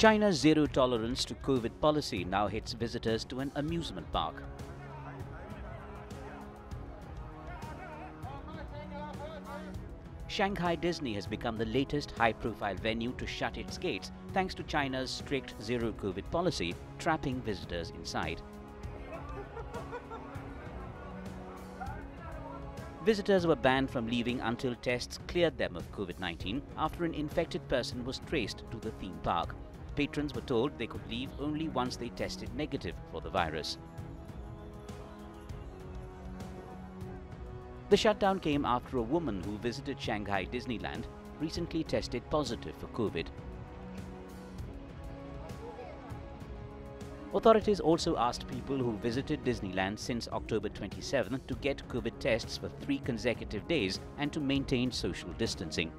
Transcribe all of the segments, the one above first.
China's zero tolerance to COVID policy now hits visitors to an amusement park. Shanghai Disney has become the latest high-profile venue to shut its gates thanks to China's strict zero-COVID policy, trapping visitors inside. Visitors were banned from leaving until tests cleared them of COVID-19 after an infected person was traced to the theme park. Patrons were told they could leave only once they tested negative for the virus. The shutdown came after a woman who visited Shanghai Disneyland recently tested positive for COVID. Authorities also asked people who visited Disneyland since October 27 to get COVID tests for three consecutive days and to maintain social distancing.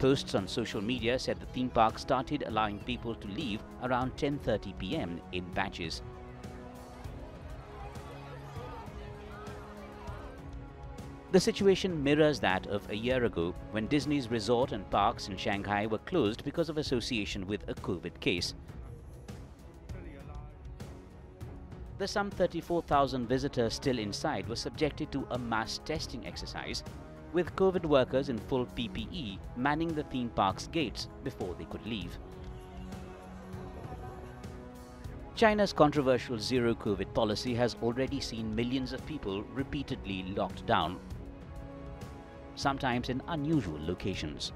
Posts on social media said the theme park started allowing people to leave around 10:30 p.m. in batches. The situation mirrors that of a year ago when Disney's resort and parks in Shanghai were closed because of association with a COVID case. The some 34,000 visitors still inside were subjected to a mass testing exercise, with COVID workers in full PPE manning the theme park's gates before they could leave. China's controversial zero COVID policy has already seen millions of people repeatedly locked down sometimes in unusual locations.